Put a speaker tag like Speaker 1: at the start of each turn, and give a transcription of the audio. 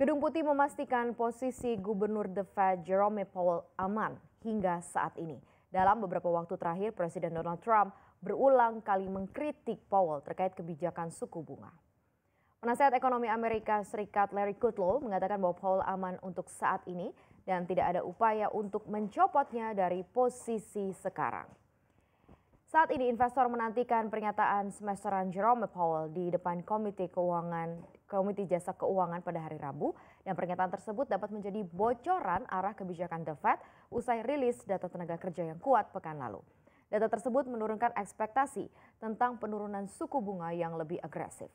Speaker 1: Gedung Putih memastikan posisi Gubernur The Fed Jerome Powell aman hingga saat ini. Dalam beberapa waktu terakhir, Presiden Donald Trump berulang kali mengkritik Powell terkait kebijakan suku bunga. Penasihat ekonomi Amerika Serikat Larry Kudlow mengatakan bahwa Powell aman untuk saat ini dan tidak ada upaya untuk mencopotnya dari posisi sekarang. Saat ini investor menantikan pernyataan semesteran Jerome Powell di depan Komite Keuangan Komite Jasa Keuangan pada hari Rabu dan pernyataan tersebut dapat menjadi bocoran arah kebijakan The Fed usai rilis data tenaga kerja yang kuat pekan lalu. Data tersebut menurunkan ekspektasi tentang penurunan suku bunga yang lebih agresif.